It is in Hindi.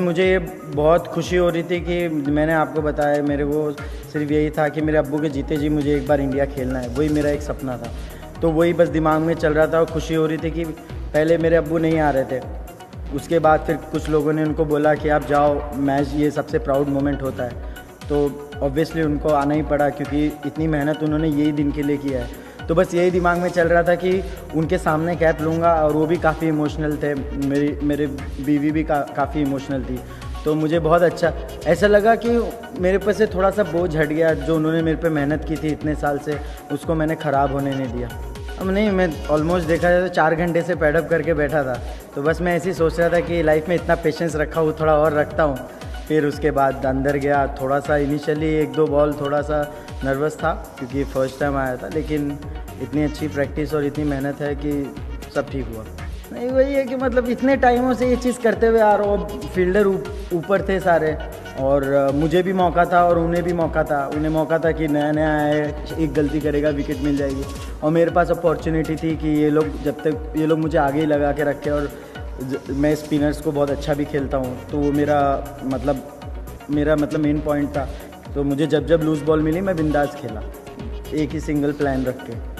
मुझे ये बहुत खुशी हो रही थी कि मैंने आपको बताया, मेरे को सिर्फ़ यही था कि मेरे अब्बू के जीते जी मुझे एक बार इंडिया खेलना है। वही मेरा एक सपना था। तो वही बस दिमाग में चल रहा था और खुशी हो रही थी कि पहले मेरे अब्बू नहीं आ रहे थे। उसके बाद फिर कुछ लोगों ने उनको बोला कि आप जाओ, मैच ये सबसे प्राउड मोमेंट होता है। तो ऑब्वियसली उनको आना ही पड़ा क्योंकि इतनी मेहनत उन्होंने यही दिन के लिए किया है। तो बस यही दिमाग में चल रहा था कि उनके सामने कैप लूँगा और वो भी काफ़ी इमोशनल थे। मेरी मेरे बीवी भी का, काफ़ी इमोशनल थी। तो मुझे बहुत अच्छा ऐसा लगा कि मेरे पर से थोड़ा सा बोझ हट गया। जो उन्होंने मेरे पे मेहनत की थी इतने साल से उसको मैंने ख़राब होने नहीं दिया। अब नहीं मैं ऑलमोस्ट देखा जाए तो चार घंटे से पैडअप करके बैठा था। तो बस मैं ऐसे ही सोच रहा था कि लाइफ में इतना पेशेंस रखा हूँ थोड़ा और रखता हूँ। फिर उसके बाद अंदर गया, थोड़ा सा इनिशियली एक दो बॉल थोड़ा सा नर्वस था, क्योंकि फ़र्स्ट टाइम आया था, लेकिन इतनी अच्छी प्रैक्टिस और इतनी मेहनत है कि सब ठीक हुआ। नहीं, वही है कि मतलब इतने टाइमों से ये चीज़ करते हुए आ रहा हूँ फील्डर ऊपर थे सारे, और मुझे भी मौका था और उन्हें भी मौका था, उन्हें मौका था कि नया नया आए एक गलती करेगा विकेट मिल जाएगी। और मेरे पास अपॉर्चुनिटी थी कि ये लोग, जब तक ये लोग मुझे आगे ही लगा के रखे और मैं स्पिनर्स को बहुत अच्छा भी खेलता हूँ तो वो मेरा मतलब मेरा मतलब मेन पॉइंट था। तो मुझे जब जब लूज़ बॉल मिली, मैं बिंदास खेला। एक ही सिंगल प्लान रख के।